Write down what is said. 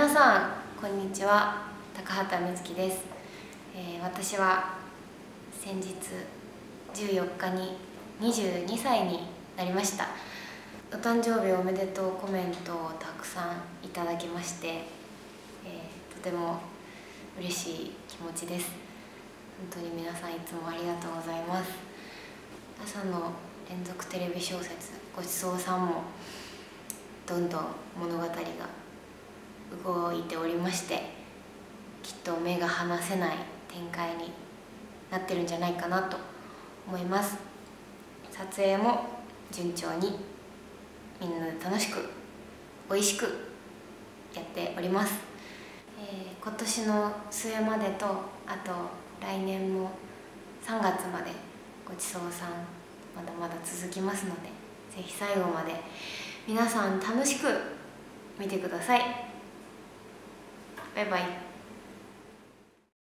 皆さんこんにちは。高畑瑞希です、えー、私は先日14日に22歳になりました。お誕生日おめでとうコメントをたくさんいただきまして、えー、とても嬉しい気持ちです。本当に皆さんいつもありがとうございます。朝の連続テレビ小説「ごちそうさん」もどんどん物語がましてきっと目が離せない展開になってるんじゃないかなと思います。撮影も順調にみんなで楽しく美味しくやっております、えー、今年の末までとあと来年も3月までごちそうさんまだまだ続きますので是非最後まで皆さん楽しく見てください。Bye, bye.